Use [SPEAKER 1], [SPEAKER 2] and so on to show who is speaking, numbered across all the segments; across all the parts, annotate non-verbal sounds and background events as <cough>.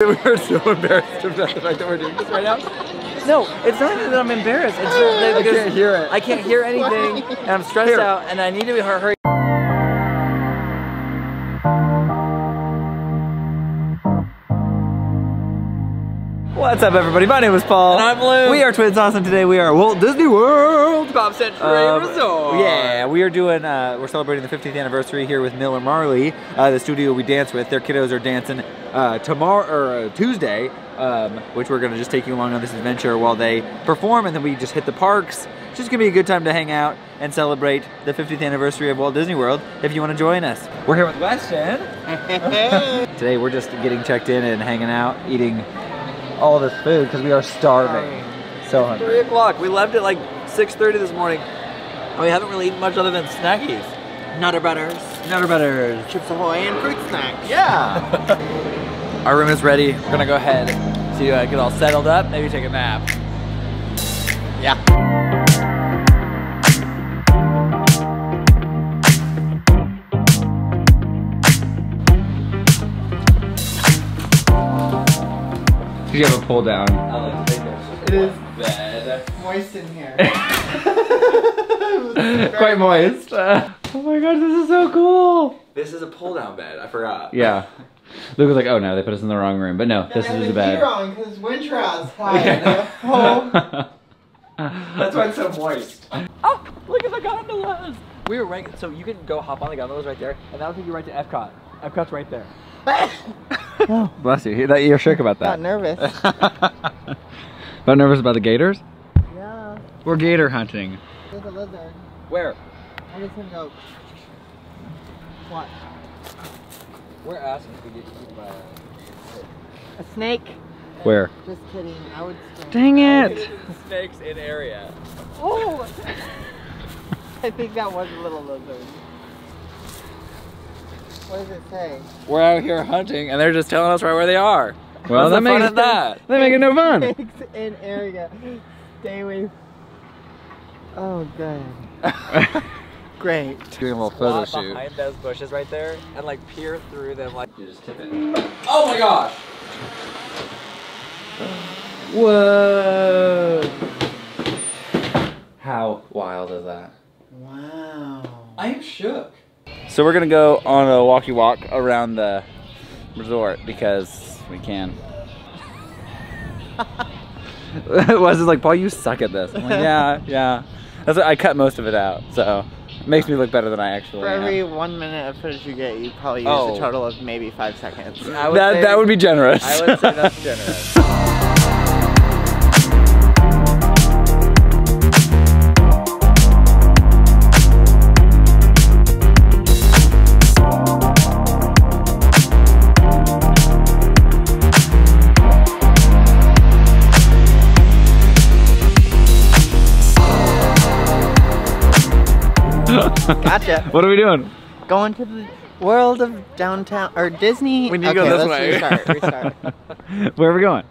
[SPEAKER 1] <laughs> We're so embarrassed about the fact that we're doing this right now.
[SPEAKER 2] No, it's not that I'm embarrassed. It's that
[SPEAKER 1] I can't hear it.
[SPEAKER 2] I can't hear anything, and I'm stressed
[SPEAKER 1] Here.
[SPEAKER 2] out, and I need to be hur- hurry. What's up, everybody? My name is Paul.
[SPEAKER 1] And I'm Lou.
[SPEAKER 2] We are TwinSauce. Today we are at Walt Disney World.
[SPEAKER 1] Pop Century
[SPEAKER 2] Um,
[SPEAKER 1] Resort.
[SPEAKER 2] Yeah, we are doing. Uh, we're celebrating the 50th anniversary here with Miller Marley, uh, the studio we dance with. Their kiddos are dancing uh, tomorrow or uh, Tuesday, um, which we're gonna just take you along on this adventure while they perform, and then we just hit the parks. It's just gonna be a good time to hang out and celebrate the 50th anniversary of Walt Disney World. If you want to join us, we're here with Weston. <laughs> <laughs> Today we're just getting checked in and hanging out, eating all this food because we are starving. So hungry.
[SPEAKER 1] Three o'clock. We left at like 6:30 this morning, and we haven't really eaten much other than snackies.
[SPEAKER 3] Nutter butters,
[SPEAKER 2] Nutter butters.
[SPEAKER 3] Chips Ahoy, and fruit snacks.
[SPEAKER 1] Yeah. <laughs> Our room is ready. We're gonna go ahead to uh, get all settled up. Maybe take a nap.
[SPEAKER 3] Yeah.
[SPEAKER 2] You have a pull down?
[SPEAKER 3] It is
[SPEAKER 1] Bed.
[SPEAKER 3] moist in here. <laughs>
[SPEAKER 2] Quite moist. Uh, oh my gosh, this is so cool.
[SPEAKER 1] This is a pull-down bed. I forgot.
[SPEAKER 2] Yeah. Luke was like, oh no, they put us in the wrong room. But no, this is the bed.
[SPEAKER 3] wrong because winter outside. <laughs> Oh. <laughs>
[SPEAKER 1] That's why it's so moist. Oh, look at the gondolas. We were right, so you can go hop on the gondolas right there, and that'll take you right to Epcot. Epcot's right there. <laughs>
[SPEAKER 2] Oh, bless you. That you're shook about
[SPEAKER 3] Not
[SPEAKER 2] that.
[SPEAKER 3] nervous. <laughs>
[SPEAKER 2] Not nervous about the gators?
[SPEAKER 3] Yeah.
[SPEAKER 2] We're gator hunting.
[SPEAKER 3] There's a lizard.
[SPEAKER 1] Where?
[SPEAKER 3] I just gonna go. What?
[SPEAKER 1] We're asking if we get eaten by
[SPEAKER 3] A snake?
[SPEAKER 2] Where?
[SPEAKER 3] Just kidding. I would.
[SPEAKER 2] Dang it! <laughs>
[SPEAKER 1] snakes in area.
[SPEAKER 3] Oh. I think that was a little lizard. What does it say?
[SPEAKER 1] We're out here hunting, and they're just telling us right where they are.
[SPEAKER 2] Well,
[SPEAKER 1] What's
[SPEAKER 2] that
[SPEAKER 1] the fun
[SPEAKER 2] makes
[SPEAKER 1] of that? <laughs>
[SPEAKER 2] They make it no fun.
[SPEAKER 3] Snakes in area. Stay away. Oh, good. <laughs> Great.
[SPEAKER 2] Doing a little photo
[SPEAKER 1] Walk
[SPEAKER 2] shoot.
[SPEAKER 1] behind those bushes right there, and like peer through them, like you just tip it. Oh my gosh!
[SPEAKER 2] Whoa! How wild is that?
[SPEAKER 3] Wow.
[SPEAKER 1] I am shook.
[SPEAKER 2] So we're gonna go on a walkie walk around the resort because we can. <laughs> Was like, Paul, you suck at this. I'm like, yeah, <laughs> yeah. That's what, I cut most of it out, so it makes me look better than I actually
[SPEAKER 3] For
[SPEAKER 2] am.
[SPEAKER 3] every one minute of footage you get, you probably use
[SPEAKER 1] Oh.
[SPEAKER 3] a total of maybe five seconds.
[SPEAKER 1] I would
[SPEAKER 2] that
[SPEAKER 1] say,
[SPEAKER 2] that would be generous.
[SPEAKER 1] I would say that's <laughs> generous.
[SPEAKER 3] Gotcha. <laughs>
[SPEAKER 2] what are we doing?
[SPEAKER 3] Going to the world of downtown or Disney.
[SPEAKER 1] We need to go this
[SPEAKER 3] let's
[SPEAKER 1] way.
[SPEAKER 3] Restart. <laughs> Restart.
[SPEAKER 2] Where are we going?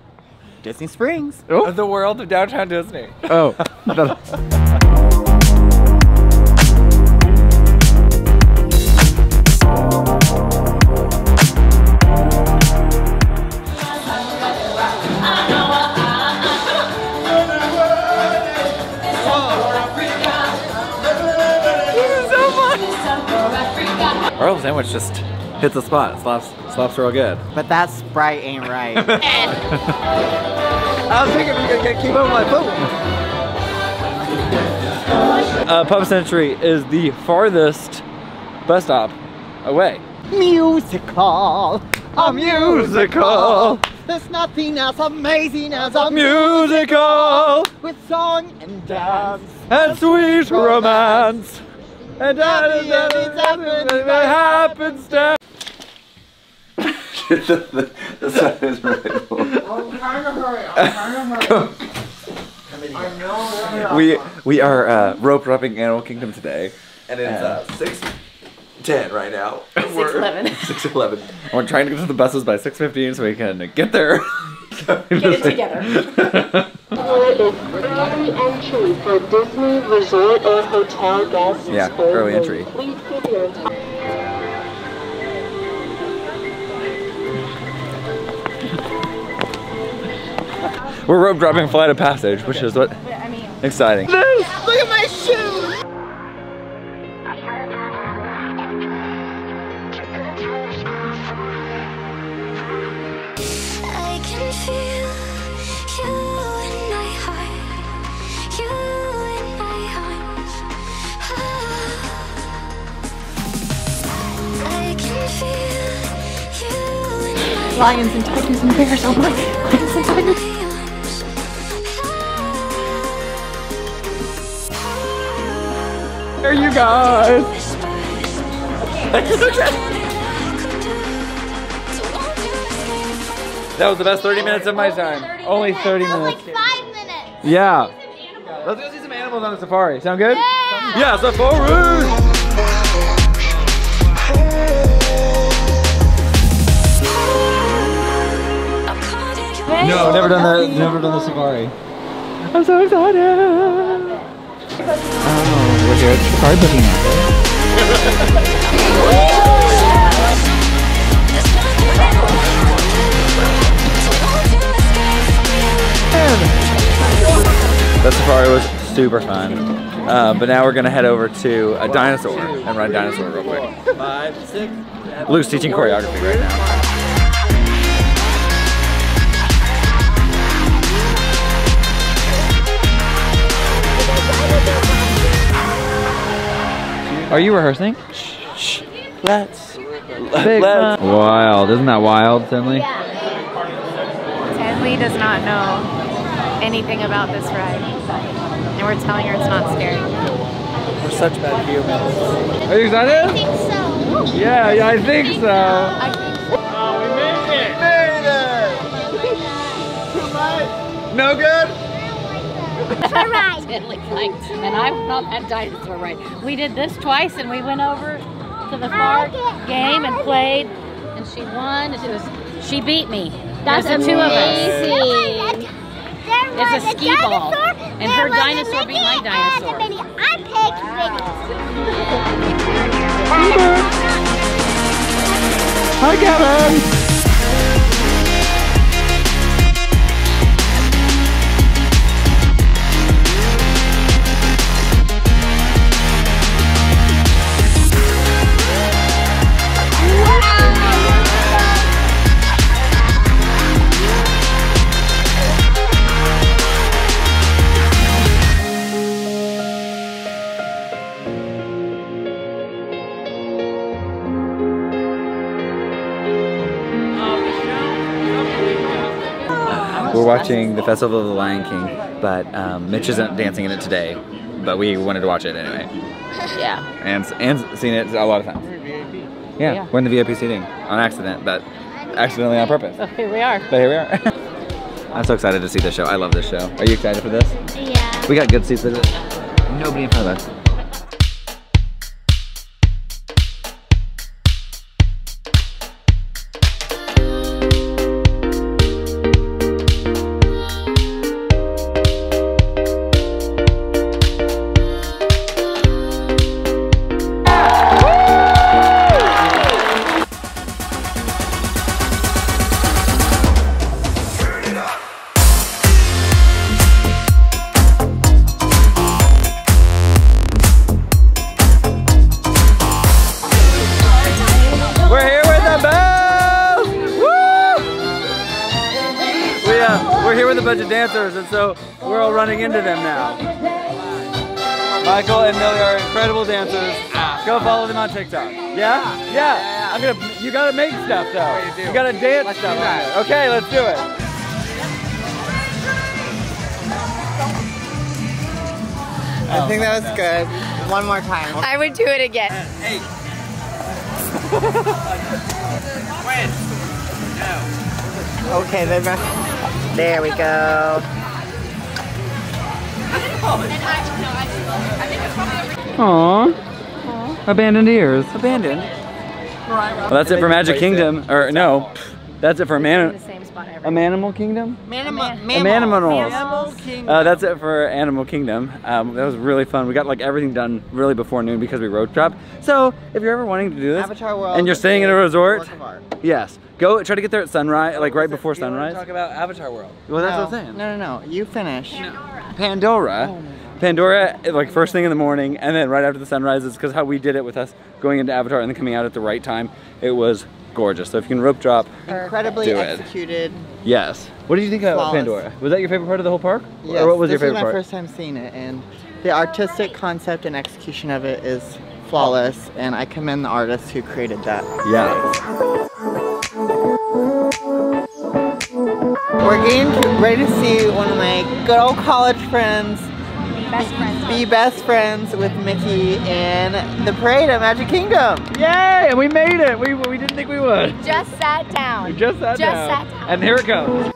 [SPEAKER 3] Disney Springs.
[SPEAKER 2] Oh,
[SPEAKER 1] the world of downtown Disney.
[SPEAKER 2] oh. <laughs>
[SPEAKER 1] Our old sandwich just hits the spot. Slaps, slaps real good.
[SPEAKER 3] But that Sprite ain't right. <laughs>
[SPEAKER 1] I was thinking we could keep up with my food.
[SPEAKER 2] Uh, Pop Century is the farthest bus stop away.
[SPEAKER 3] musical. A
[SPEAKER 2] musical.
[SPEAKER 3] There's nothing as amazing as a
[SPEAKER 2] Musical
[SPEAKER 3] with song and dance.
[SPEAKER 2] and sweet romance. And
[SPEAKER 3] Happy endings happen by
[SPEAKER 2] happenstance.
[SPEAKER 1] the sun is really cool.
[SPEAKER 3] I'm trying to hurry. I'm trying to hurry. I know. <laughs>
[SPEAKER 1] We we are uh, rope dropping Animal Kingdom today, and it's uh, six ten right now. <laughs> Six
[SPEAKER 4] eleven.
[SPEAKER 1] Six eleven. We're trying to get to the buses by six fifteen so we can get there. <laughs> <laughs>
[SPEAKER 4] Get it together.
[SPEAKER 5] is early entry for Disney Resort or Hotel guests.
[SPEAKER 1] Yeah, early entry.
[SPEAKER 5] Please give your
[SPEAKER 2] We're rope dropping Flight of Passage, which is what
[SPEAKER 4] I mean,
[SPEAKER 2] exciting.
[SPEAKER 3] Look at my
[SPEAKER 4] lions and tigers and bears. Oh my, lions and tigers.
[SPEAKER 2] There you guys. That was the best 30 minutes of my time. Only 30 minutes.
[SPEAKER 6] five minutes.
[SPEAKER 2] Yeah. Let's go see some animals on the safari. Sound good? Yeah, Yeah, safari! No, never done the never done the safari. I'm so excited. Oh, we're here at safari booking now. That safari was super fun. Uh, but now we're gonna head over to a dinosaur and run dinosaur real quick.
[SPEAKER 1] Five, six,
[SPEAKER 2] Luke's teaching choreography right now. Are you rehearsing? Shh, Let's. Let's. Wild. Isn't that wild, Finley?
[SPEAKER 7] Tenley does not know anything about this ride. And we're telling her it's not scary.
[SPEAKER 1] We're such bad humans.
[SPEAKER 2] Are you excited?
[SPEAKER 6] I think so.
[SPEAKER 2] Yeah, yeah, I think so.
[SPEAKER 7] I think
[SPEAKER 2] No good? <laughs>
[SPEAKER 6] Alright.
[SPEAKER 7] Tenley liked, and I went on that dinosaur ride. We did this twice, and we went over to the far game and played, and she won. And it was she beat me. That's the two of us. It's a ski ball, and her dinosaur beat my dinosaur.
[SPEAKER 6] I picked
[SPEAKER 2] Hi, Kevin. Watching the Festival of the Lion King, but um, Mitch isn't dancing in it today, but we wanted to watch it anyway. <laughs>
[SPEAKER 7] Yeah.
[SPEAKER 2] And and seen it a lot of times. Yeah,
[SPEAKER 7] Yeah.
[SPEAKER 2] we're in the VIP seating on accident, but accidentally on purpose.
[SPEAKER 7] So here we are.
[SPEAKER 2] But here we are. <laughs> I'm so excited to see this show. I love this show. Are you excited for this?
[SPEAKER 6] Yeah.
[SPEAKER 2] We got good seats. There's nobody in front of us. Bunch of dancers, and so we're all running into them now. Michael and Millie are incredible dancers. Go follow them on TikTok. Yeah? Yeah. I'm gonna. You gotta make stuff though. You gotta dance stuff. on there. Okay, let's do it.
[SPEAKER 3] I think that was good. One more time.
[SPEAKER 7] I would do it again. <laughs>
[SPEAKER 3] Okay, then. There we go.
[SPEAKER 2] Aww. Abandoned ears. Abandoned. Well, that's it for Magic Kingdom. Or no, that's it for Man.
[SPEAKER 7] The same spot. spot ever.
[SPEAKER 2] A Manimal Kingdom?
[SPEAKER 3] Manimal.
[SPEAKER 2] A Manimals.
[SPEAKER 3] Animals.
[SPEAKER 2] Uh, that's it for Animal Kingdom. Um, that was really fun. We got like everything done really before noon because we road trip. So if you're ever wanting to do this
[SPEAKER 3] Avatar World.
[SPEAKER 2] and you're staying in a resort,
[SPEAKER 3] work of art.
[SPEAKER 2] yes, go try to get there at sunrise, like right before sunrise.
[SPEAKER 1] Talk about Avatar World.
[SPEAKER 2] Well, that's
[SPEAKER 3] no,
[SPEAKER 2] what I'm saying.
[SPEAKER 3] No, no, no. You finish.
[SPEAKER 2] Pandora.
[SPEAKER 3] Oh
[SPEAKER 2] Pandora, like first thing in the morning, and then right after the sun rises, because how we did it with us going into Avatar and then coming out at the right time. It was gorgeous. So if you can rope drop,
[SPEAKER 3] Incredibly
[SPEAKER 2] Do it.
[SPEAKER 3] executed.
[SPEAKER 2] yes. What did you think about Pandora? Was that your favorite part of the whole park?
[SPEAKER 3] Yes,
[SPEAKER 2] or what was your favorite part?
[SPEAKER 3] this
[SPEAKER 2] your
[SPEAKER 3] is
[SPEAKER 2] favorite
[SPEAKER 3] my
[SPEAKER 2] part?
[SPEAKER 3] first time seeing it, and the artistic concept and execution of it is flawless, and I commend the artist who created that.
[SPEAKER 2] Yeah.
[SPEAKER 3] We're getting ready to see one of my good old college friends
[SPEAKER 7] Best friends.
[SPEAKER 3] be best friends with Mickey in the parade at Magic Kingdom.
[SPEAKER 2] Yay! And we made it. We, we didn't think we would.
[SPEAKER 7] Just sat down.
[SPEAKER 2] We just sat
[SPEAKER 7] Just
[SPEAKER 2] down.
[SPEAKER 7] sat down.
[SPEAKER 2] And here it comes.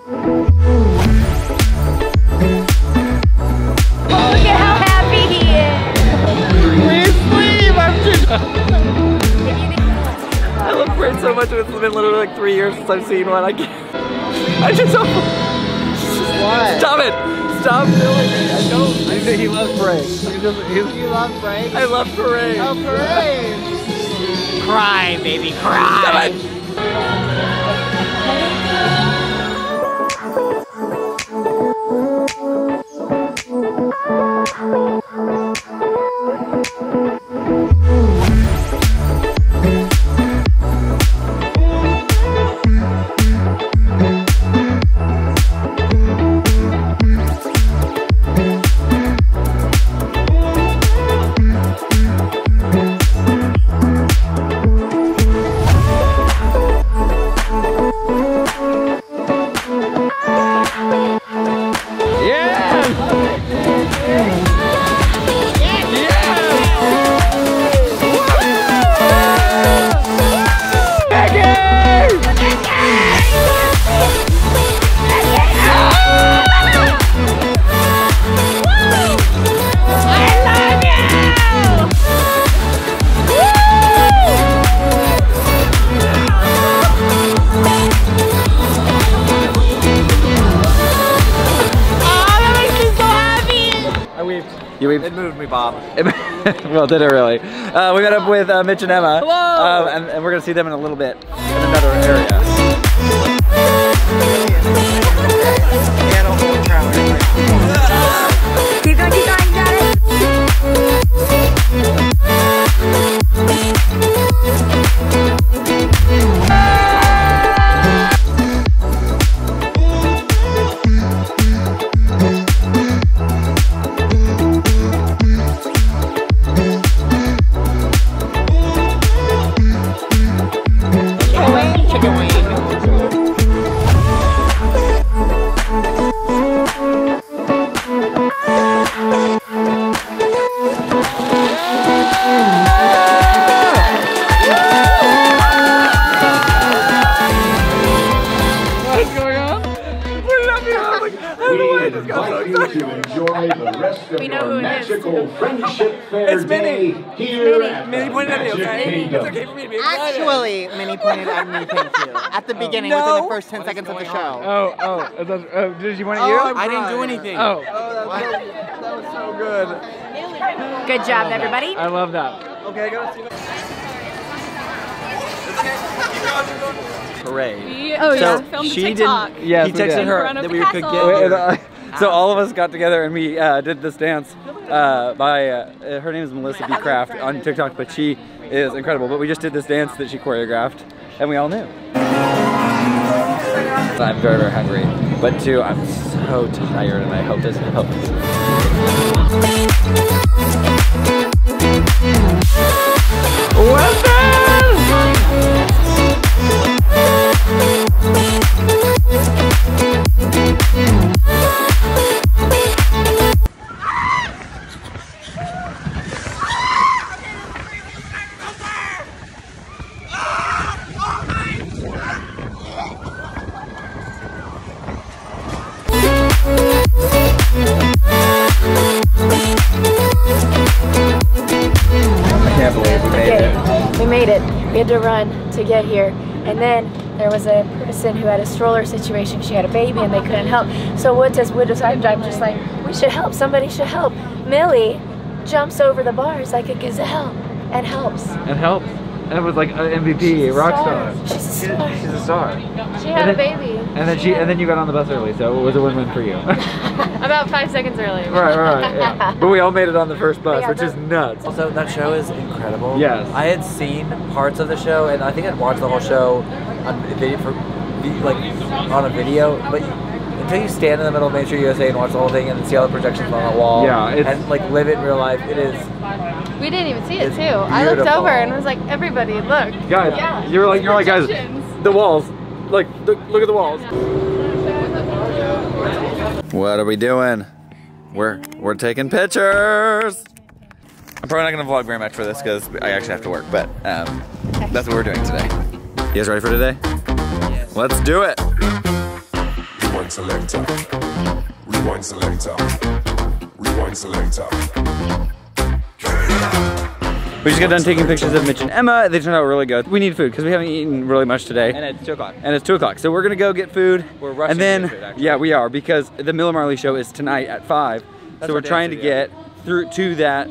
[SPEAKER 7] Oh, look at how happy he is.
[SPEAKER 3] Please leave! I'm just. <laughs>
[SPEAKER 2] I love parades so much. It's been literally like three years since I've seen one. I can't. I just don't.
[SPEAKER 3] What?
[SPEAKER 2] Stop it! Stop filming me. I don't. I think he loves parades. He just, he's,
[SPEAKER 3] You love breaks?
[SPEAKER 2] I love parades.
[SPEAKER 3] Oh, parades!
[SPEAKER 1] Cry, baby, cry.
[SPEAKER 2] Did it really? Uh, we met up with uh, Mitch and Emma. Um, and, and we're gonna see them in a little bit
[SPEAKER 3] within the first 10 seconds of the show.
[SPEAKER 2] Oh, oh, is oh, did you want it
[SPEAKER 3] Oh,
[SPEAKER 2] you?
[SPEAKER 3] I'm
[SPEAKER 1] didn't do anything.
[SPEAKER 2] Oh, that was so good.
[SPEAKER 4] Good job, everybody.
[SPEAKER 2] I love that. Okay, I gotta see Parade.
[SPEAKER 4] Oh,
[SPEAKER 2] So
[SPEAKER 4] Filmed
[SPEAKER 2] she
[SPEAKER 4] TikTok.
[SPEAKER 2] didn't. Yes,
[SPEAKER 1] he texted her that
[SPEAKER 4] the
[SPEAKER 1] we could get
[SPEAKER 2] Wait, uh, <laughs> So all of us got together and we uh, did this dance uh, by uh, her name is Melissa B. Craft on TikTok, but she is incredible. But we just did this dance that she choreographed, and we all knew. I'm very very hungry, but two, I'm so tired, and I hope this helps. I can't
[SPEAKER 8] to get here. And then there was a person who had a stroller situation. She had a baby and they couldn't help. So Woods as Wood I'm just like, we should help. Somebody should help. Millie jumps over the bars like a gazelle and helps.
[SPEAKER 2] And helps. And it was like an MVP, a rock star.
[SPEAKER 8] She's a star.
[SPEAKER 2] She's a star.
[SPEAKER 8] She had a baby.
[SPEAKER 2] And then she and then you got on the bus early, so it was a win-win for you. <laughs>
[SPEAKER 8] About five seconds early.
[SPEAKER 2] right, right. Yeah. <laughs> But we all made it on the first bus,
[SPEAKER 8] Yeah,
[SPEAKER 2] which is nuts.
[SPEAKER 1] Also, that show is incredible.
[SPEAKER 2] Yes.
[SPEAKER 1] I had seen parts of the show, and I think I'd watched the whole show on video for, like, on a video. But until you stand in the middle of Main Street USA and watch the whole thing and see all the projections on the wall,
[SPEAKER 2] Yeah, it's-
[SPEAKER 1] and like live it in real life, it is.
[SPEAKER 8] We didn't even see it
[SPEAKER 1] It's
[SPEAKER 8] too. I looked over and was like, everybody, look.
[SPEAKER 2] Guys,
[SPEAKER 8] Yeah.
[SPEAKER 2] you're like you're like guys,
[SPEAKER 8] Projections.
[SPEAKER 2] the walls. Like look, look at the walls. What are we doing? We're we're taking pictures. I'm probably not gonna vlog very much for this because I actually have to work, but um, that's what we're doing today. You guys ready for today? Yes. Let's do it.
[SPEAKER 9] Rewind selector. Rewind selector. Rewind selector.
[SPEAKER 2] We just got done taking pictures of Mitch and Emma. They turned out really good. We need food because we haven't eaten really much today.
[SPEAKER 1] And it's two o'clock.
[SPEAKER 2] And it's two o'clock, so we're gonna go get food.
[SPEAKER 1] We're rushing
[SPEAKER 2] And then,
[SPEAKER 1] to get food,
[SPEAKER 2] yeah, we are because the Miller Marley show is tonight at five.
[SPEAKER 1] That's
[SPEAKER 2] so we're trying to
[SPEAKER 1] Dan said,
[SPEAKER 2] get through to that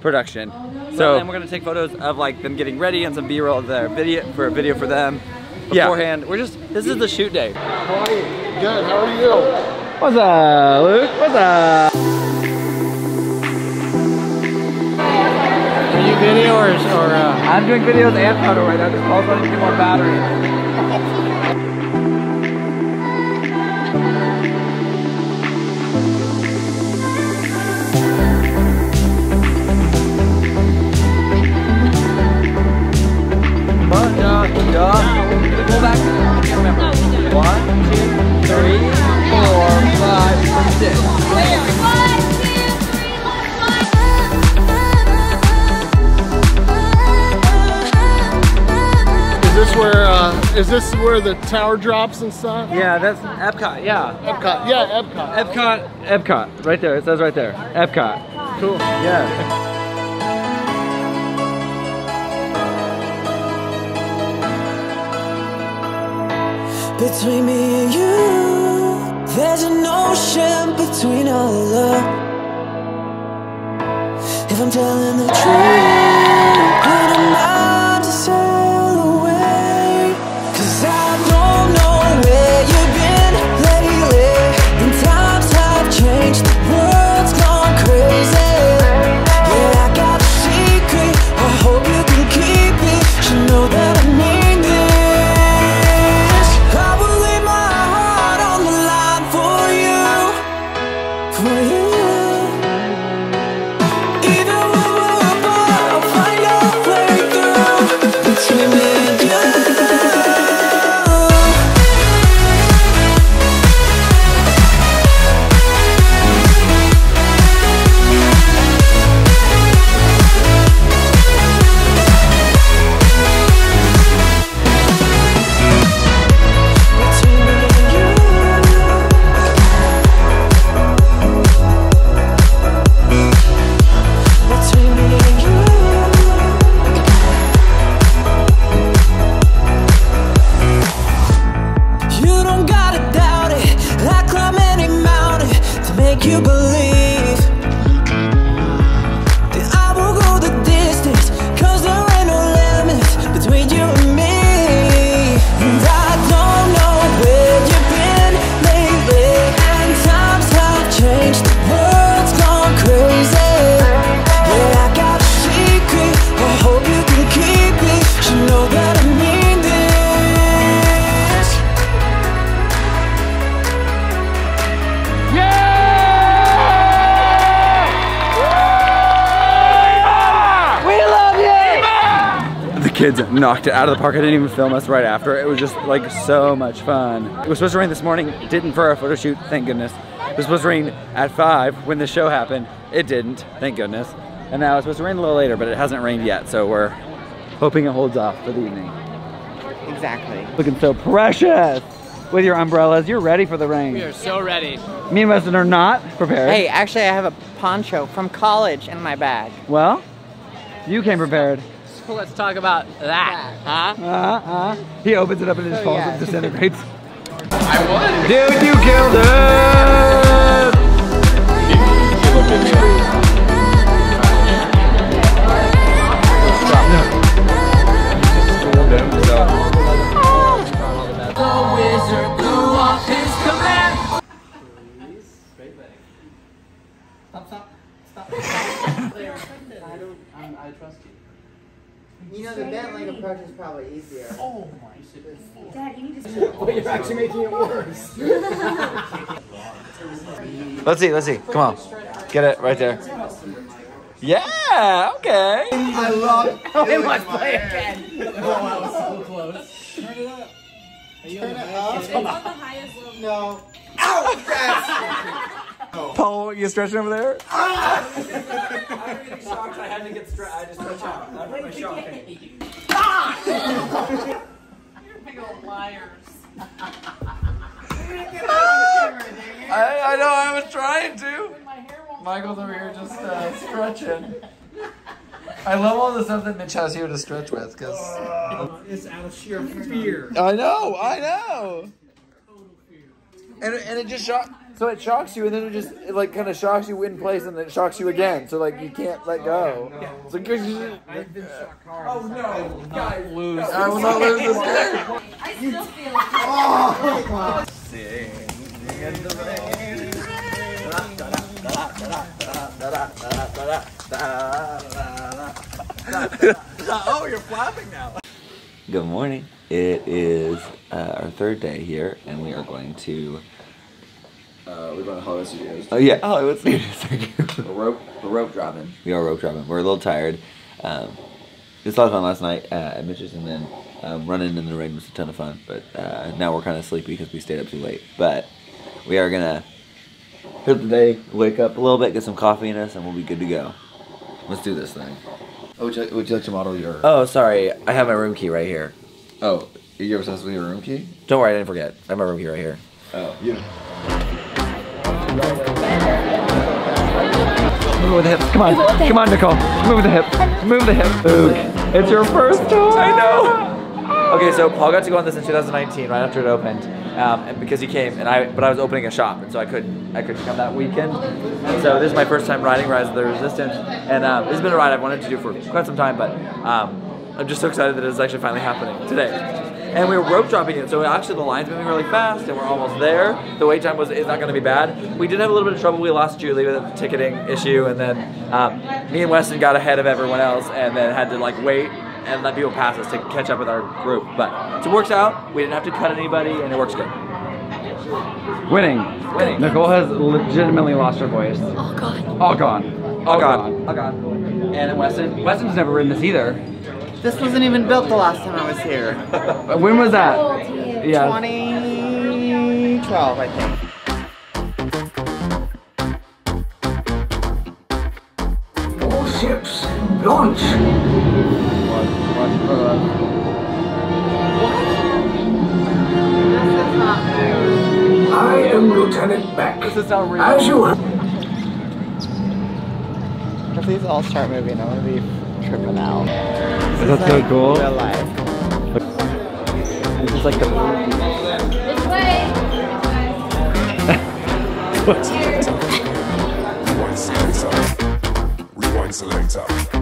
[SPEAKER 2] production.
[SPEAKER 1] So
[SPEAKER 2] So
[SPEAKER 1] then we're gonna take photos of like them getting ready and some B-roll of their video for a video for them.
[SPEAKER 2] Yeah.
[SPEAKER 1] Beforehand, we're just this is the shoot day. How are you?
[SPEAKER 10] Good, how are you?
[SPEAKER 2] what's up, Luke? What's up?
[SPEAKER 1] Or, or uh... I'm doing videos and photo right now. Just Paul's running to more battery. One, two, three, four, five, six.
[SPEAKER 10] Is this where uh, is this where the tower drops and stuff?
[SPEAKER 2] Yeah, that's Epcot. Yeah,
[SPEAKER 10] Epcot. Yeah, Epcot.
[SPEAKER 2] Epcot. Epcot. Right there. It says right there. Epcot.
[SPEAKER 10] Cool.
[SPEAKER 2] Yeah.
[SPEAKER 11] Between me and you, there's an ocean between our love. If I'm telling the truth,
[SPEAKER 2] knocked it out of the park. I didn't even film us right after. It was just like so much fun. It was supposed to rain this morning. It didn't for our photo shoot, thank goodness. It was supposed to rain at five when the show happened. It didn't, thank goodness. And now it's supposed to rain a little later, but it hasn't rained yet, so we're hoping it holds off for the evening.
[SPEAKER 3] Exactly.
[SPEAKER 2] Looking so precious with your umbrellas. You're ready for the rain.
[SPEAKER 1] We are so ready.
[SPEAKER 2] Me and Weston are not prepared.
[SPEAKER 3] Hey, actually, I have a poncho from college in my bag.
[SPEAKER 2] Well, you came prepared.
[SPEAKER 12] Let's talk about that. Huh?
[SPEAKER 2] Uh, uh. He opens it up and it just
[SPEAKER 12] Oh,
[SPEAKER 2] falls
[SPEAKER 12] yeah.
[SPEAKER 2] and disintegrates.
[SPEAKER 12] I won.
[SPEAKER 2] Dude, you killed it!
[SPEAKER 11] The wizard blew off his command.
[SPEAKER 3] Stop, stop, stop. <laughs> I don't, um, I trust you. You know, the bent leg approach is probably easier. Oh my
[SPEAKER 4] Dad, you need to.
[SPEAKER 3] Well, you're actually making it worse. <laughs>
[SPEAKER 2] Let's see, let's see. Come on. Get it right there. Yeah, okay.
[SPEAKER 3] I love <laughs>
[SPEAKER 12] Oh, we must play oh, again.
[SPEAKER 3] Oh, I was so close. Turn it up. Turn it up.
[SPEAKER 11] It's on the highest level.
[SPEAKER 3] No. Ow! <laughs> Yes!
[SPEAKER 2] Paul, you stretching over there? <laughs>
[SPEAKER 1] I'm getting shocked. I had to get stre- I had to stretch out. That was my shock.
[SPEAKER 11] You're big old liars.
[SPEAKER 2] I, I know, I was trying to. Michael's over here just uh, stretching. I love all the stuff that Mitch has here to stretch with, because.
[SPEAKER 10] It's out of sheer fear.
[SPEAKER 2] I know, I know. And, and it just shocks. So it shocks you, and then it just it like kind of shocks you in place, and then it shocks you again. So like you can't let go. So
[SPEAKER 10] I've been shocked hard.
[SPEAKER 2] Oh no, guys,
[SPEAKER 10] lose.
[SPEAKER 2] I will not lose this <laughs> game.
[SPEAKER 11] I still feel like
[SPEAKER 3] Oh,
[SPEAKER 2] oh, you're flapping now. Good morning. It is uh, our third day here, and we are going to.
[SPEAKER 1] Uh, we're going to Hollywood Studios.
[SPEAKER 2] Oh yeah, Hollywood Studios. <laughs> Thank you.
[SPEAKER 1] We're rope, we're rope dropping.
[SPEAKER 2] We are rope dropping. We're a little tired. Um, it was a lot of fun last night uh, at Mitch's, and then um, running in the rain was a ton of fun. But uh, now we're kind of sleepy because we stayed up too late. But we are gonna hit the day, wake up a little bit, get some coffee in us, and we'll be good to go. Let's do this thing. Oh, would you, would you like to model your?
[SPEAKER 1] Oh, sorry. I have my room key right here.
[SPEAKER 2] Oh, you ever supposed to your room key?
[SPEAKER 1] Don't worry, I didn't forget. I have my room key right here.
[SPEAKER 2] Oh, you. Move with the hips. Come on. Come on, Nicole. Move the hips. Move the hips. Luke, it's your first time. I know.
[SPEAKER 1] Okay, so Paul got to go on this in 2019, right after it opened, um, and because he came, and I, but I was opening a shop, and so I couldn't, I couldn't come that weekend. And so this is my first time riding Rise of the Resistance, and um, this has been a ride I've wanted to do for quite some time, but um, I'm just so excited that it's actually finally happening today. And we were rope dropping it, so actually the line's moving really fast, and we're almost there. The wait time was is not going to be bad. We did have a little bit of trouble. We lost Julie with a ticketing issue, and then um, me and Weston got ahead of everyone else, and then had to like wait and let people pass us to catch up with our group. But so it works out. We didn't have to cut anybody, and it works good.
[SPEAKER 2] Winning.
[SPEAKER 1] Winning.
[SPEAKER 2] Nicole has legitimately lost her voice.
[SPEAKER 8] Oh God.
[SPEAKER 2] All gone.
[SPEAKER 1] Oh god. Oh god. And Weston.
[SPEAKER 2] Weston's never ridden this either.
[SPEAKER 3] This wasn't even built the last time I was here.
[SPEAKER 2] Uh, When was that? Yeah.
[SPEAKER 3] 2012, I think.
[SPEAKER 11] All ships launch. I am Lieutenant Bek.
[SPEAKER 1] This is not real.
[SPEAKER 11] As you
[SPEAKER 3] If these all start moving, I'm gonna be tripping out. This
[SPEAKER 2] That's so
[SPEAKER 3] like
[SPEAKER 2] cool.
[SPEAKER 3] Real life.
[SPEAKER 1] This is like the.
[SPEAKER 7] This way. <laughs>
[SPEAKER 9] What's Rewind selector. Rewind selector.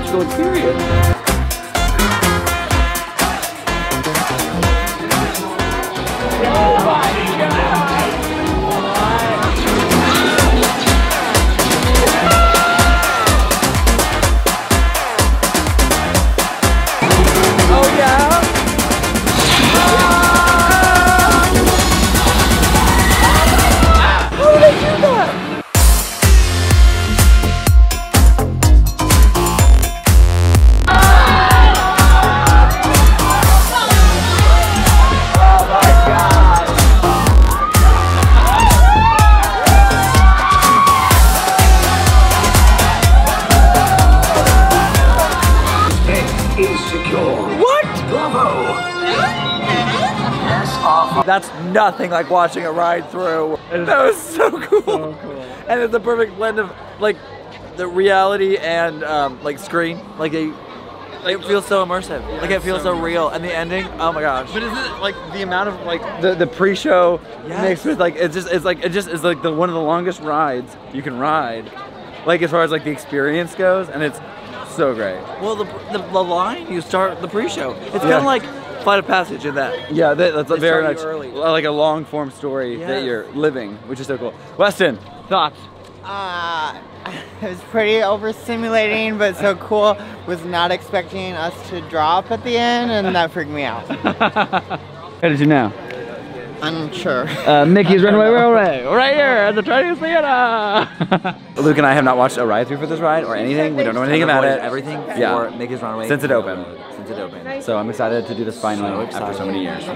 [SPEAKER 1] Like a nothing like watching a ride through. That was so cool. And it's a perfect blend of like the reality and um, like screen. Like they, it feels so immersive. Like it feels so real. And the ending, oh my gosh.
[SPEAKER 2] But is it like the amount of like the, the pre-show
[SPEAKER 1] Yes.
[SPEAKER 2] mixed with like it's just it's like it just is like the one of the longest rides you can ride, like as far as like the experience goes, and it's so great.
[SPEAKER 1] Well, the, the, the line you start the pre-show. It's kind of like Flight of Passage in that.
[SPEAKER 2] Yeah, that, that's a
[SPEAKER 1] They
[SPEAKER 2] very
[SPEAKER 1] start
[SPEAKER 2] much
[SPEAKER 1] early.
[SPEAKER 2] like a long form story that you're living, which is so cool. Weston, thoughts?
[SPEAKER 3] Uh, <laughs> it was pretty overstimulating, but so cool. Was not expecting us to drop at the end, and that freaked me out. <laughs>
[SPEAKER 2] How did you know?
[SPEAKER 3] Unsure.
[SPEAKER 2] Uh, Mickey's Runaway Railway, right here at the Chinese Theater. <laughs> Luke and I have not watched a ride through for this ride or anything. We don't know anything about it.
[SPEAKER 1] Everything
[SPEAKER 2] Yeah.
[SPEAKER 1] for Mickey's Runaway.
[SPEAKER 2] Since it opened.
[SPEAKER 1] Since it opened.
[SPEAKER 2] So I'm excited to do this finally
[SPEAKER 1] So
[SPEAKER 2] after so many years.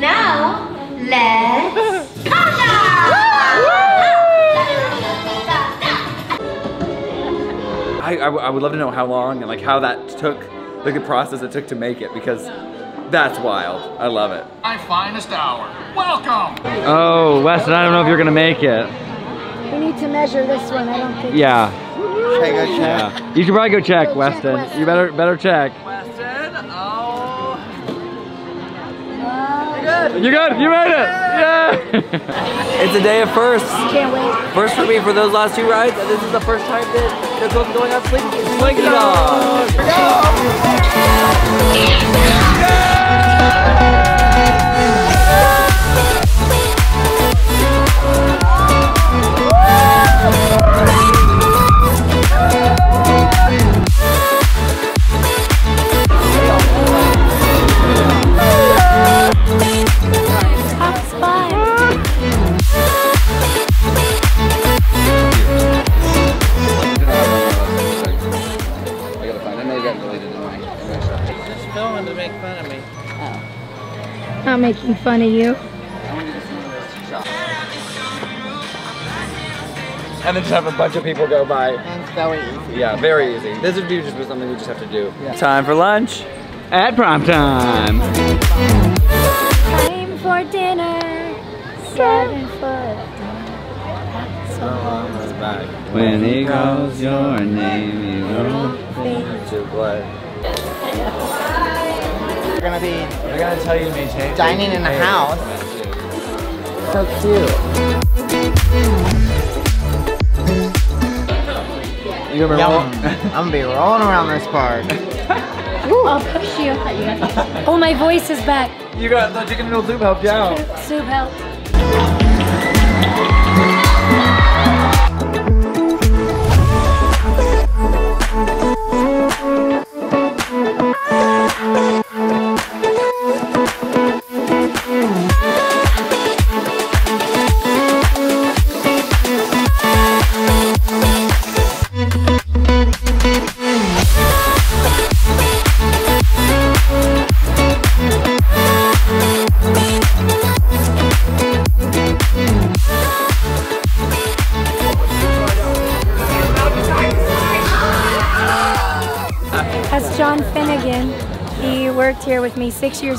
[SPEAKER 6] Now, let's
[SPEAKER 2] I, I, w- I would love to know how long and like how that took, like the process it took to make it because that's wild. I love it.
[SPEAKER 10] My finest hour. Welcome.
[SPEAKER 2] Oh, Weston, I don't know if you're gonna make it.
[SPEAKER 8] We need to measure this one. I don't think.
[SPEAKER 2] Yeah.
[SPEAKER 3] Should go check?
[SPEAKER 2] Yeah. You should probably go check,
[SPEAKER 8] Go check,
[SPEAKER 2] Weston.
[SPEAKER 8] Weston.
[SPEAKER 2] You better better check.
[SPEAKER 1] Weston, oh.
[SPEAKER 2] you're good? You made it! Yeah!
[SPEAKER 1] It's a day of firsts.
[SPEAKER 8] Can't wait.
[SPEAKER 1] First for me for those last two rides, and this is the first time that Nicole's going on Slinky, Slinky Dog.
[SPEAKER 8] Top Not making fun of you.
[SPEAKER 2] And then just have a bunch of people go by.
[SPEAKER 3] And it's very easy.
[SPEAKER 2] Yeah, very easy. This would be just something we just have to do. Time for lunch. At prom time.
[SPEAKER 8] Time for dinner. Seven foot.
[SPEAKER 2] When he calls your name, you go to play.
[SPEAKER 3] We're gonna be
[SPEAKER 1] I gotta tell you, maintain.
[SPEAKER 3] dining in the house.
[SPEAKER 1] So cute.
[SPEAKER 2] You gonna
[SPEAKER 3] Yum. I'm gonna be rolling around this park. <laughs>
[SPEAKER 8] I'll push you. Oh, my voice is back.
[SPEAKER 2] You got the chicken noodle soup helped you out.
[SPEAKER 8] Soup help.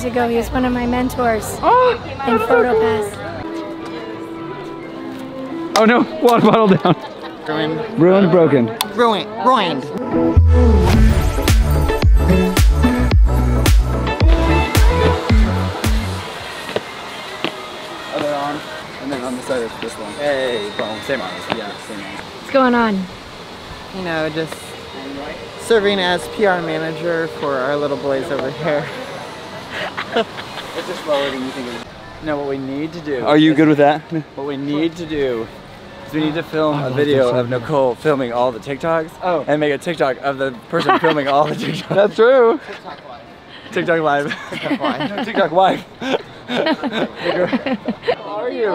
[SPEAKER 8] Years ago. He was one of my mentors <gasps> oh, in PhotoPass.
[SPEAKER 2] Oh no, water bottle down.
[SPEAKER 3] Ruined.
[SPEAKER 2] Ruined, broken.
[SPEAKER 3] Ruined. Ruined.
[SPEAKER 2] Other arm, and then on the side is this one. Hey, boom, same arm. Yeah, same arm.
[SPEAKER 8] What's going on?
[SPEAKER 3] You know, just serving as PR manager for our little boys over here. <laughs>
[SPEAKER 2] It's just slower than you think it is.
[SPEAKER 3] No, what we need to do.
[SPEAKER 2] Are you good with that?
[SPEAKER 3] What we need to do is
[SPEAKER 2] We need to film a video of Nicole filming all the TikToks.
[SPEAKER 3] Oh.
[SPEAKER 2] And make a TikTok of the person filming all the <laughs> TikToks.
[SPEAKER 3] That's true.
[SPEAKER 2] TikTok live.
[SPEAKER 3] TikTok live. <laughs>
[SPEAKER 2] TikTok wife. <laughs>
[SPEAKER 3] How are you?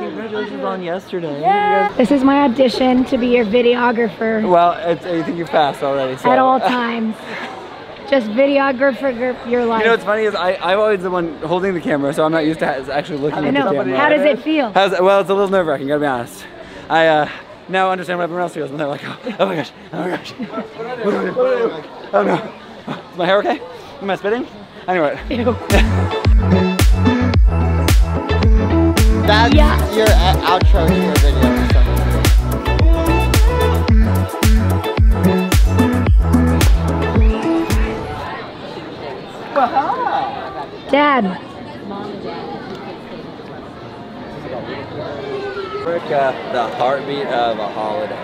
[SPEAKER 1] Congratulations on yesterday. Yeah.
[SPEAKER 8] This is my audition to be your videographer
[SPEAKER 2] Well, it's, I think you passed already. So.
[SPEAKER 8] at all times.
[SPEAKER 13] Just videographer your life.
[SPEAKER 2] You know what's funny is I, I'm always the one holding the camera, so I'm not used to actually looking at
[SPEAKER 13] know.
[SPEAKER 2] the camera.
[SPEAKER 13] How does it feel?
[SPEAKER 2] How's? Well, it's a little nerve wracking, gotta be honest. I uh, now understand what everyone else feels when they're like, oh, oh my gosh, oh my gosh. What do I do? What I do? Oh no. Is my hair okay? Am I spitting? Anyway. <laughs>
[SPEAKER 3] That's your uh, outro to your video
[SPEAKER 13] Dad.
[SPEAKER 2] Africa, the heartbeat of a holiday.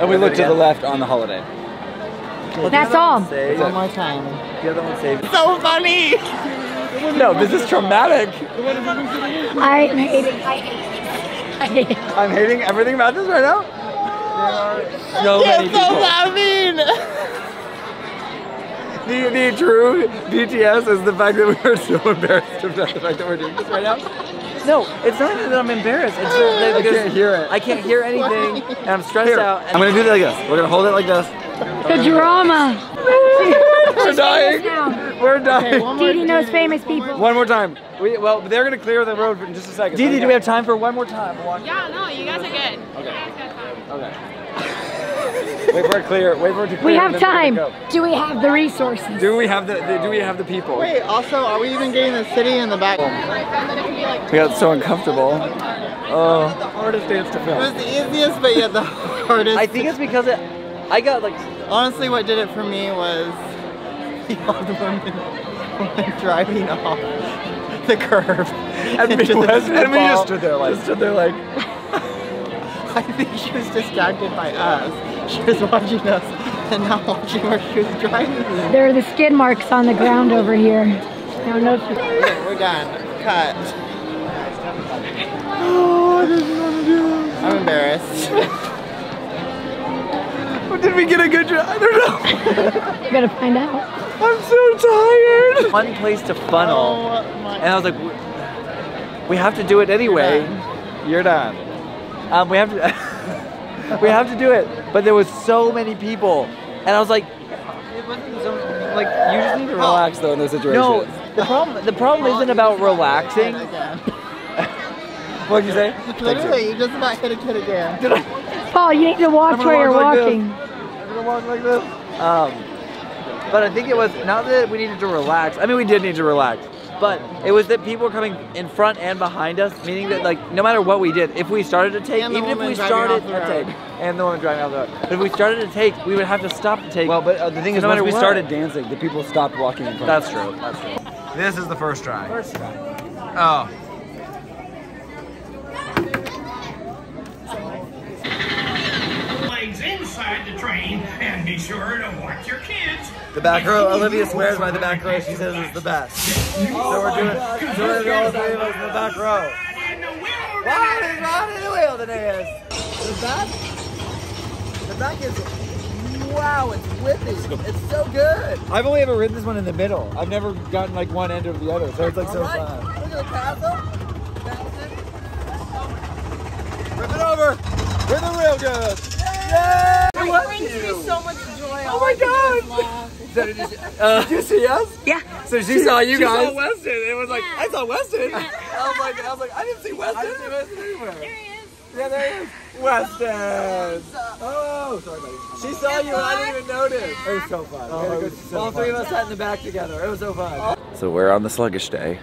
[SPEAKER 2] And we look to the left on the holiday.
[SPEAKER 13] That's all.
[SPEAKER 3] One more time.
[SPEAKER 2] The other one saved.
[SPEAKER 3] So funny!
[SPEAKER 2] No, this is traumatic.
[SPEAKER 13] I'm hating. I hate. I hate.
[SPEAKER 2] I'm hating everything about this right now. So many
[SPEAKER 3] You're so
[SPEAKER 2] people.
[SPEAKER 3] Loving!
[SPEAKER 2] The, the true BTS is the fact that we are so embarrassed about the fact that we're doing this right now.
[SPEAKER 1] No, it's not that I'm embarrassed. It's that
[SPEAKER 2] I can't hear it.
[SPEAKER 1] I can't hear anything, and I'm stressed
[SPEAKER 2] Here,
[SPEAKER 1] out.
[SPEAKER 2] I'm gonna do it like this. We're gonna hold it like this.
[SPEAKER 13] The drama. <laughs>
[SPEAKER 2] We're dying. We're dying.
[SPEAKER 13] Didi knows famous people.
[SPEAKER 2] One more time. We, well, they're gonna clear the road in just a second.
[SPEAKER 1] Didi, do we have time for one more time?
[SPEAKER 7] Yeah, no, you guys are good.
[SPEAKER 2] Okay. Okay. <laughs> Wait for it clear. Wait for it to clear.
[SPEAKER 13] We have time. Do we have the resources?
[SPEAKER 2] Do we have the, the Do we have the people?
[SPEAKER 3] Wait, also, are we even getting the city in the back?
[SPEAKER 2] We got so uncomfortable. Oh, the hardest dance to film.
[SPEAKER 3] It was the easiest, but yet the <laughs> hardest.
[SPEAKER 1] I think it's because it, I got like
[SPEAKER 3] Honestly, what did it for me was <laughs> the old woman, woman driving off the curve. <laughs>
[SPEAKER 2] And we,
[SPEAKER 3] into
[SPEAKER 2] and we just stood there like. Just stood there like.
[SPEAKER 3] I think she was distracted by us. She was watching us and not watching where she was driving.
[SPEAKER 13] There are the skid marks on the ground over here. I don't know if you.
[SPEAKER 3] Okay, we're done. Cut.
[SPEAKER 2] Oh, I didn't want to do it.
[SPEAKER 3] I'm embarrassed. <laughs>
[SPEAKER 2] Did we get a good job? I don't know.
[SPEAKER 13] We're gonna find out.
[SPEAKER 2] I'm so tired.
[SPEAKER 1] one place to funnel,
[SPEAKER 3] Oh my
[SPEAKER 1] and I was like, we- we have to do it anyway.
[SPEAKER 2] You're done.
[SPEAKER 1] Um, we have to, <laughs> we have to do it. But there was so many people, and I was like,
[SPEAKER 2] It wasn't so like you just need to relax though in those situations.
[SPEAKER 1] no. The problem, the problem <laughs> isn't about relaxing. <laughs>
[SPEAKER 2] What'd you say?
[SPEAKER 3] Literally, you just about hit a kid again.
[SPEAKER 2] Did I?
[SPEAKER 13] Paul, you need to watch where you're
[SPEAKER 2] walk like this.
[SPEAKER 13] walking.
[SPEAKER 2] I'm gonna walk like this.
[SPEAKER 1] Um, but I think it was not that we needed to relax. I mean, we did need to relax, but it was that people were coming in front and behind us, meaning that like no matter what we did, if we started to take, even if we started
[SPEAKER 3] off the
[SPEAKER 1] a take, and the one driving off the road, but if we started to take, we would have to stop to take.
[SPEAKER 2] Well, but uh, the thing
[SPEAKER 1] So
[SPEAKER 2] is,
[SPEAKER 1] no
[SPEAKER 2] once we
[SPEAKER 1] what-
[SPEAKER 2] started dancing, the people stopped walking in front.
[SPEAKER 1] that's true. That's true.
[SPEAKER 2] This is the first try.
[SPEAKER 1] First try.
[SPEAKER 2] Oh.
[SPEAKER 14] Train and be sure to watch your kids.
[SPEAKER 1] The back row. Olivia swears by the back row. She says it's the best. So we're oh doing. So we're all three of us in the back row. Wow, he's riding the wilderness. The back. The back is. Wow, it's whipping. It's so good.
[SPEAKER 2] I've only ever ridden this one in the middle. I've never gotten like one end or the other, so it's like so
[SPEAKER 1] All right,
[SPEAKER 2] fun.
[SPEAKER 1] Look at the castle.
[SPEAKER 2] Rip it over. We're the real good. Yay!
[SPEAKER 1] What?
[SPEAKER 3] so much joy.
[SPEAKER 1] Oh my god! So <laughs> did, you, uh, did you see us?
[SPEAKER 4] Yeah.
[SPEAKER 1] So she, saw you
[SPEAKER 2] she
[SPEAKER 1] guys.
[SPEAKER 2] saw Weston. It was like I saw Weston.
[SPEAKER 1] I was like, I was like, I didn't see Weston.
[SPEAKER 2] I didn't see Weston anywhere.
[SPEAKER 7] There he is.
[SPEAKER 2] Yeah, there he is. Weston. Oh, sorry, buddy.
[SPEAKER 1] She saw you and I didn't even notice.
[SPEAKER 2] It was so fun.
[SPEAKER 1] Oh,
[SPEAKER 2] We had a
[SPEAKER 1] it
[SPEAKER 2] good-
[SPEAKER 1] was
[SPEAKER 2] so
[SPEAKER 1] all
[SPEAKER 2] fun.
[SPEAKER 1] three of us sat in the back together. It was so fun. So we're on the sluggish day.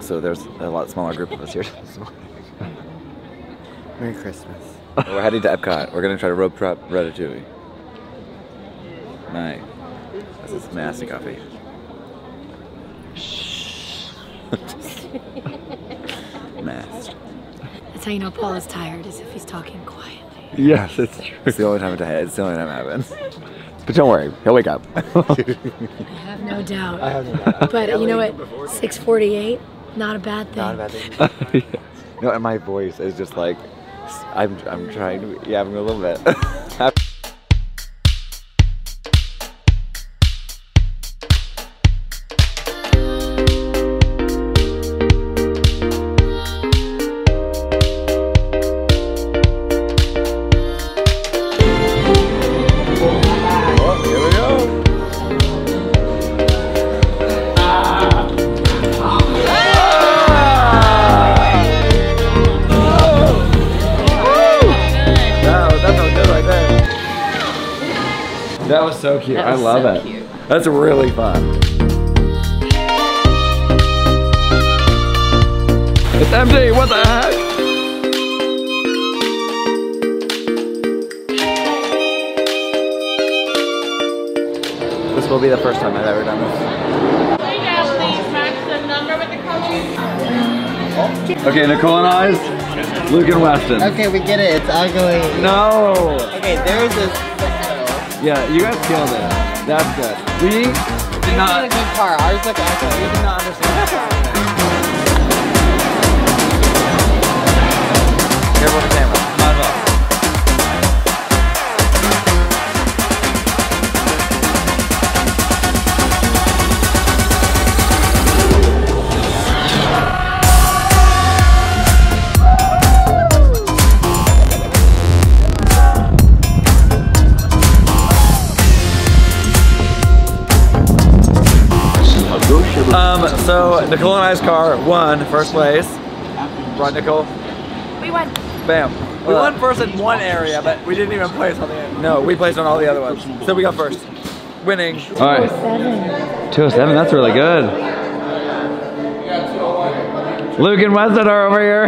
[SPEAKER 1] So there's a lot smaller group of us here. <laughs>
[SPEAKER 3] Merry Christmas.
[SPEAKER 1] We're heading to Epcot. We're gonna try to rope drop Ratatouille. Nice. This is nasty coffee. <laughs> Shh. Masked.
[SPEAKER 13] That's how you know Paul is tired, is if he's talking quietly.
[SPEAKER 2] Yes, it's true.
[SPEAKER 1] It's the only time it it's the only time it happens. But don't worry, he'll wake up.
[SPEAKER 13] I have no doubt.
[SPEAKER 2] I have no doubt.
[SPEAKER 13] But you know what? 648, not a bad thing.
[SPEAKER 1] Not a bad thing. <laughs> no, and my voice is just like I'm I'm trying to yeah, I'm a little bit. <laughs>
[SPEAKER 2] love
[SPEAKER 15] so
[SPEAKER 2] it.
[SPEAKER 15] cute.
[SPEAKER 2] That's really fun. It's empty. What the heck? This will be the first time I've ever done this. Okay, Nicole and I's, Luke and Weston.
[SPEAKER 3] Okay, we get it. It's ugly.
[SPEAKER 2] No.
[SPEAKER 3] Okay, there's this.
[SPEAKER 2] Yeah, you guys killed it. That's good. We did not.
[SPEAKER 3] a good car. Ours.
[SPEAKER 2] We did not understand. So Nicole and I's car won first place. Right, Nicole?
[SPEAKER 13] We won.
[SPEAKER 2] Bam. We won uh, first in one area, but we didn't even place on the end. No, we placed on all the other ones. So we got first. Winning. All right. 207, that's really good. Luke and Weston are over here.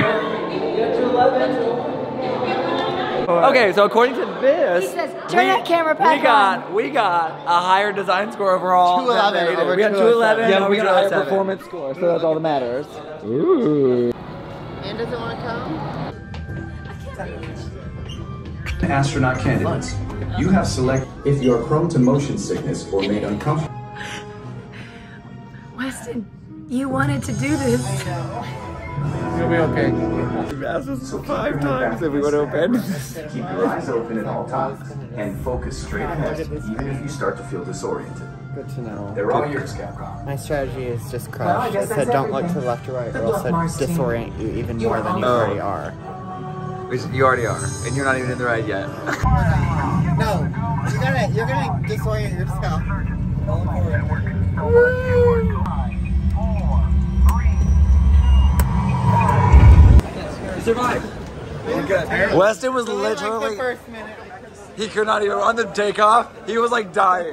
[SPEAKER 2] Okay, so according to this,
[SPEAKER 13] He says, turn that camera back
[SPEAKER 2] we got we got a higher design score overall.
[SPEAKER 3] 211 over
[SPEAKER 2] We got 211. Yeah, we got a higher performance score, so that's all that matters. Ooh.
[SPEAKER 3] And doesn't want to come.
[SPEAKER 16] astronaut candidates. You have select if you are prone to motion sickness or made uncomfortable.
[SPEAKER 13] Weston, you wanted to do this.
[SPEAKER 3] You'll be okay.
[SPEAKER 2] You've asked us five times if we want to open.
[SPEAKER 16] Keep your eyes open at all times and focus straight ah, ahead, even if you start to feel disoriented.
[SPEAKER 3] Good to know.
[SPEAKER 16] They're all yours, Capcom.
[SPEAKER 3] My strategy is just
[SPEAKER 16] Well, I
[SPEAKER 3] crouch. It said don't look to the left or right, or else
[SPEAKER 16] luck,
[SPEAKER 3] it'd disorient you even more than you
[SPEAKER 2] Oh.
[SPEAKER 3] already are.
[SPEAKER 2] You already are, and you're not even in the ride yet. <laughs>
[SPEAKER 3] No, you're gonna you're gonna disorient yourself.
[SPEAKER 2] You survived. Weston was literally. He could not even on the takeoff. He was like dying.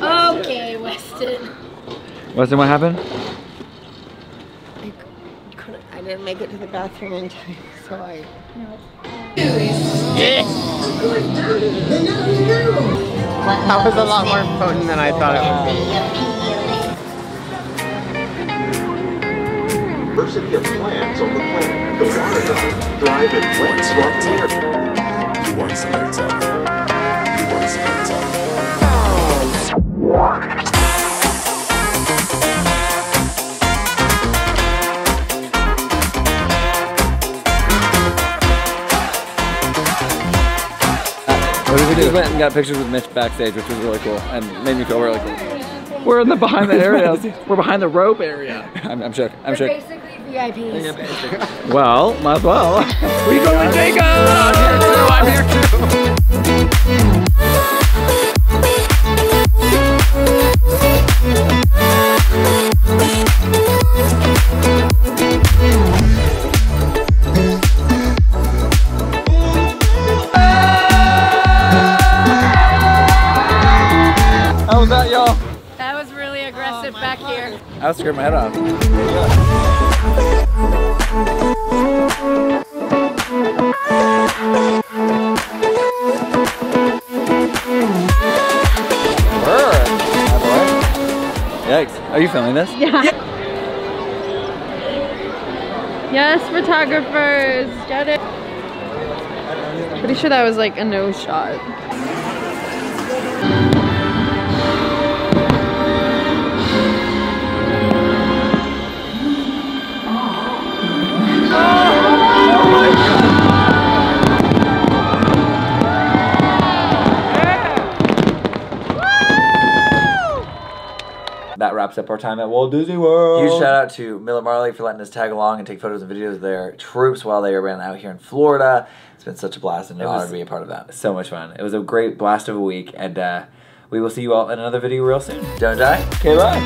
[SPEAKER 15] Okay, Weston.
[SPEAKER 2] Weston, what happened?
[SPEAKER 3] Couldn't- I didn't make it to the bathroom in time, so I. That was a lot more potent than I thought it would be.
[SPEAKER 9] Diversity of plants on the planet. The water doesn't thrive in wet, swamp air. You want selector.
[SPEAKER 2] We just went and got pictures with Mitch backstage, which was really cool and made me feel really cool. We're in the behind the <laughs> areas. We're behind the rope area. I'm, I'm shook. I'm shook.
[SPEAKER 13] Basically VIPs.
[SPEAKER 2] Well, might as well. <laughs> we go to <laughs> Jacob. I'm here too. I'm I was scared my head off. Yikes. Are you filming this?
[SPEAKER 17] Yeah. Yes, photographers. Get it. Pretty sure that was like a no shot.
[SPEAKER 1] That wraps up our time at Walt Disney World.
[SPEAKER 2] Huge shout out to Miller Marley for letting us tag along and take photos and videos of their troops while they were out here in Florida. It's been such a blast and an
[SPEAKER 1] It
[SPEAKER 2] honor to be a part of that.
[SPEAKER 1] So much fun. It was a great blast of a week, and uh, we will see you all in another video real soon.
[SPEAKER 2] Don't die.
[SPEAKER 1] Okay, bye.